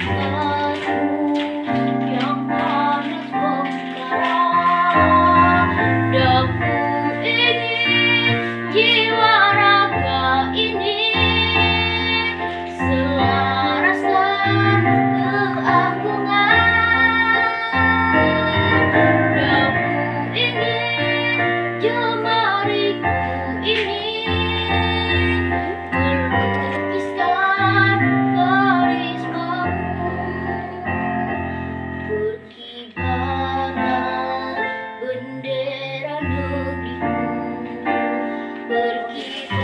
control. Berkibar bendera negeriku Berkibar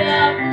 out.